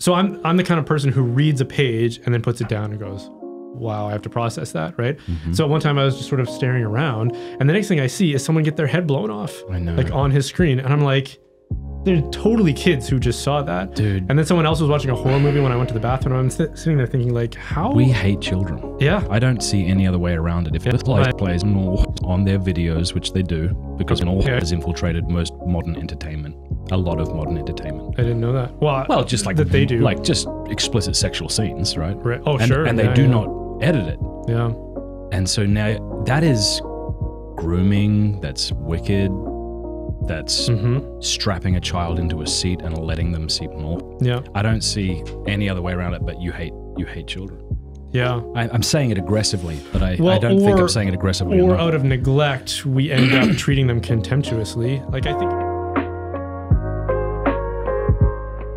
So I'm I'm the kind of person who reads a page and then puts it down and goes, "Wow, I have to process that." Right. Mm-hmm. So at one time I was just sort of staring around, and the next thing I see is someone get their head blown off, I know. like on his screen, and I'm like, "They're totally kids who just saw that." Dude. And then someone else was watching a horror movie when I went to the bathroom. I'm sit- sitting there thinking, like, how? We hate children. yeah. I don't see any other way around it. If Yeah, it plays, right. plays more on their videos, which they do, because all Okay. has infiltrated most modern entertainment, a lot of modern entertainment. I didn't know that. Well, Well, just like that they do. like just explicit sexual scenes, right? Right. Oh, and, sure. And they yeah, do yeah. not edit it. Yeah. And so now that is grooming, that's wicked, that's Mm-hmm. strapping a child into a seat and letting them see more. Yeah. I don't see any other way around it, but you hate you hate children. Yeah. I, I'm saying it aggressively, but I, I don't think I'm saying it aggressively. Or enough. out of neglect, we end up treating them contemptuously. Like I think.